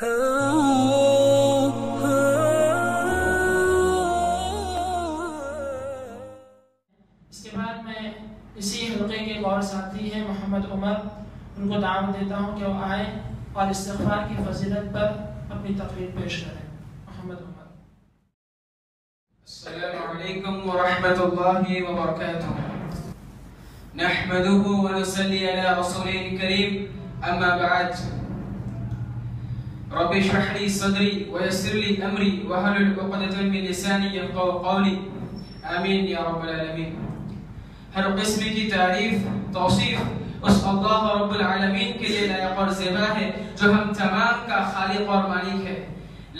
اس کے بعد میں اسی حلقے کے ایک اور ساتھی ہیں، محمد عمر۔ ان کو دعوت دیتا ہوں کہ وہ آئیں اور استغفار کی فضیلت پر اپنی تقریر پیش کریں۔ محمد عمر۔ السلام علیکم ورحمۃ اللہ وبرکاتہ۔ نحمده ونصلي على رسوله الكريم اما بعد۔ رب اشرح لي صدري ويسر لي أمري واحلل عقدة من لساني يفقهوا قولي؟ آمين يا رب العالمين. هر قسم کی تعریف توصیف اس اللہ رب العالمین کے لیے لائق اور زیبا ہے جو ہم تمام کا خالق اور مالک ہے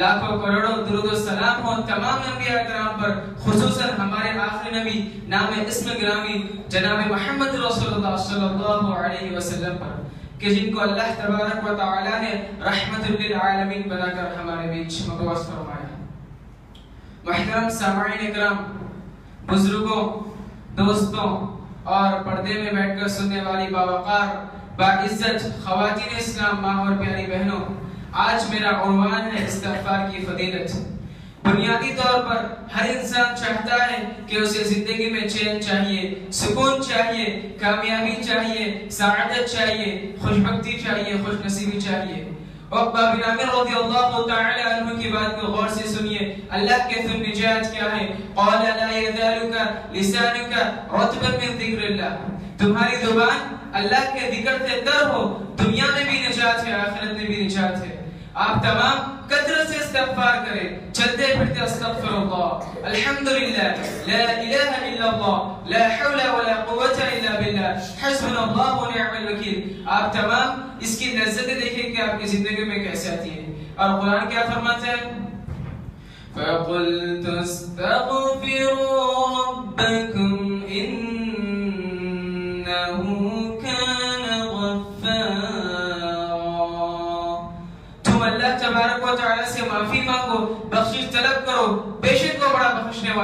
لاکھوں کروڑوں درود و سلام ہو تمام انبیاء کرام پر خصوصا ہمارے آخر نبی نام اسم گرامی جناب محمد رسول اللہ صلی اللہ علیہ وسلم پر. کہ جن کو اللہ تبارک و تعالی نے رحمت للعالمین بنا کر ہمارے بیچ مبوس فرمایا محترم سامعین اکرام، بزرگوں، دوستوں اور پردے میں بیٹھ کر سننے والی باوقار باعزت خواتین اسلام، ماں اور پیاری بہنوں، آج میرا عنوان ہے استغفار کی فضیلت۔ بنیادی طور پر ہر انسان چاہتا ہے کہ اسے زندگی میں چین چاہیے، سکون چاہیے، کامیابی چاہیے، سعادت چاہیے، خوشبختی چاہیے خوش نصیبی چاہیے۔ عقبہ بن عامر رضی اللہ تعالی عنہ کی بات کو غور سے سنیے۔ اللہ کے ذن نجات کیا ہے؟ قال لا يذالك لسانك رطبا من ذکر اللہ۔ تمہاری زبان اللہ کے ذکر سے تر ہو، دنیا میں بھی نجات ہے، آخرت میں بھی نجات ہے۔ آپ تمام کثرت سے استغفار کریں چلتے پھرتے استغفر اللہ الحمدللہ لا الہ إلا اللہ لا حول ولا قوة إلا باللہ حسبنا اللہ و نعم الوکیل آپ تمام. اس کی لذت دیکھیں کہ آپ کی زندگی میں کیسے آتی ہے اور قرآن کیا فرماتا ہے فَقُلْتُ اسْتَغْفِرُوا رَبَّكُمْ إِنَّهُ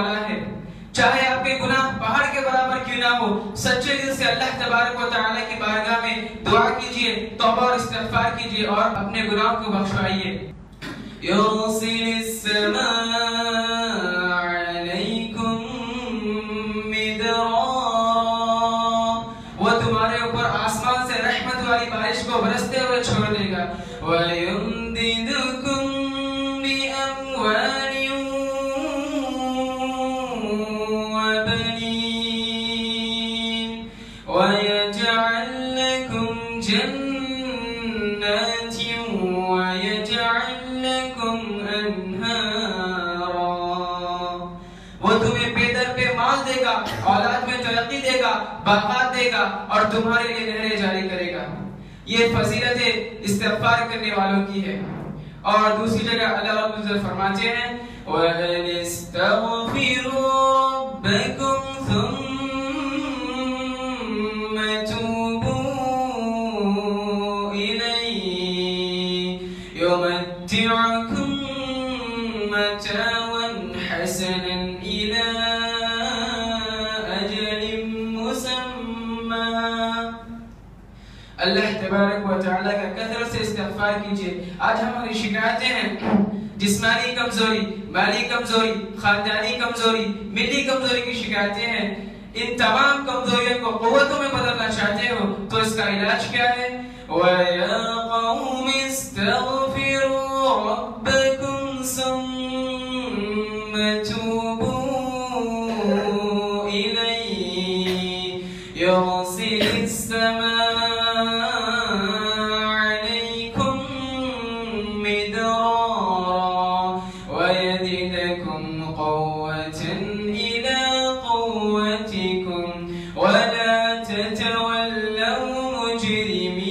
والا ہے۔ چاہے آپ کے گناہ پہاڑ کے برابر کیوں نہ ہو، سچے دل سے اللہ تبارک و تعالیٰ کی بارگاہ میں دعا کیجیے، توبہ اور استغفار کیجیے اور اپنے گناہ کو بخشوائیے۔ لَكُمْ أَنْهَارًا۔ وہ تمہیں بے در پہ مال دے گا، اولاد میں ترقی دے گا باغات دے گا اور تمہارے لیے نہریں جاری کرے گا۔ یہ فضیلت استغفار کرنے والوں کی ہے۔ اور دوسری جگہ اللہ رب العزت فرماتے ہیں وَأَنِ اسْتَغْفِرُوا رَبَّكُمْ تبارک و تعالیٰ کا کثرت سے استغفار کیجیے۔ آج ہماری شکایتیں ہیں۔ جسمانی کمزوری، مالی کمزوری، خاندانی کمزوری، ملی کمزوری کی شکایتیں ہیں۔ ان تمام کمزوریوں کو قوتوں میں بدلنا چاہتے ہو تو اس کا علاج کیا ہے؟ وَيَا قَوْمِ اسْتَغْفِرُوا رَبَّكُمْ ثُمَّ مدرارا ويزدكم قوة إلى قوتكم ولا تتولوا مجرمين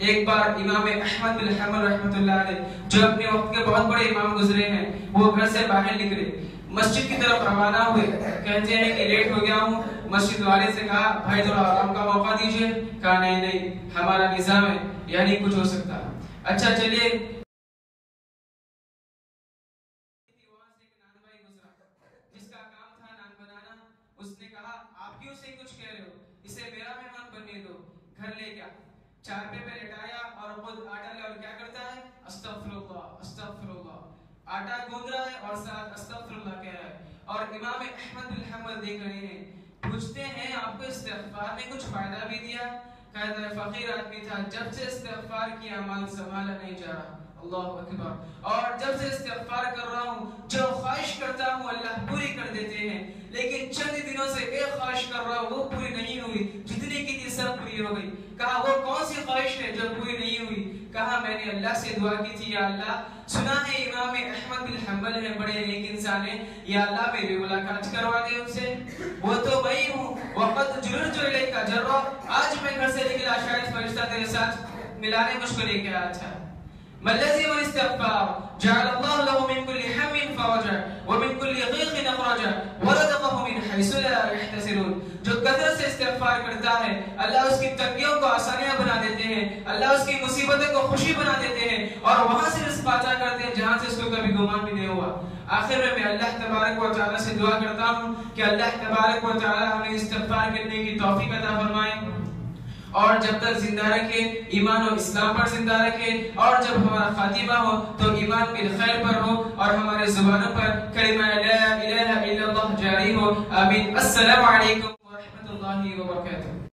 ایک بار امام احمد بن حمل رحمت اللہ علیہ جو اپنے وقت کے بہت بڑے امام گزرے ہیں، وہ گھر سے باہر نکلے۔ مسجد کی طرف روانہ ہوئے۔ کہتے ہیں کہ لیٹ ہو گیا ہوں۔ مسجد والے سے کہا، بھائی تھوڑا آرام کا موقع دیجیے۔ کہا، نہیں نہیں، ہمارا نظام ہے یعنی کچھ ہو سکتا۔ اچھا چلیے۔ اس نے کہا، آپ کیوں سے کچھ کہہ رہے ہو؟ اسے میرا مہمان بننے دو، گھر لے گیا چارپے پہ پہ لٹایا اور خود آٹا لے اور کیا کرتا ہے؟ استغفر اللہ استغفر اللہ آٹا گوند رہا ہے اور ساتھ استغفر اللہ کہہ رہا ہے۔ اور امام احمد بن حنبل دیکھ رہے ہیں۔ پوچھتے ہیں، آپ کو استغفار نے کچھ فائدہ بھی دیا؟ کہتا ہے، فقیر آدمی تھا، جب سے استغفار کیا، مال سنبھالا نہیں جا رہا۔ اللہ اکبر۔ اور جب سے استغفار کر رہا ہوں، جو خواہش کرتا ہوں، اللہ پوری کر دیتے ہیں لیکن چند دنوں سے ایک خواہش کر رہا ہوں وہ پوری نہیں ہوئی جتنی کی تھی سب پوری ہو گئی کہا وہ کون سی خواہش ہے جو پوری نہیں ہوئی کہا میں نے اللہ سے دعا کی تھی یا اللہ۔ سنا ہے امام احمد بن حنبل ہیں، بڑے نیک انسان ہیں۔ یا اللہ میری ملاقات کروا دے ان سے۔ وہ تو وہی ہوں۔ وقت جرر جو لے کا جرو آج میں گھر سے نکلا، شاید فرشتہ تیرے ساتھ ملانے مجھ کو لے کے آیا تھا۔ ملزم الاستغفار جعل الله له من كل هم فرجا ومن كل ضيق نخرجا ورزقه من حيث لا يحتسبون جو سے استغفار کرتا ہے اللہ اس کی تنگیوں کو آسانیاں بنا دیتے ہیں۔ اللہ اس کی مصیبتوں کو خوشی بنا دیتے ہیں اور وہاں سے رزق عطا کرتے ہیں جہاں سے اس کو کبھی گمان بھی نہیں ہوا۔ آخر میں میں اللہ تبارک و تعالی سے دعا کرتا ہوں کہ اللہ تبارک و تعالی ہمیں استغفار کرنے کی توفیق عطا فرمائے۔ اور جب تک زندہ رکھے، ایمان و اسلام پر زندہ رکھے، اور جب ہمارا خاتمہ ہو تو ایمان بالخیر پر ہو اور ہمارے زبانوں پر کلمہ لا الہ الا اللہ جاری ہو۔ آمین۔ السلام علیکم۔ ورحمۃ اللہ وبرکاتہ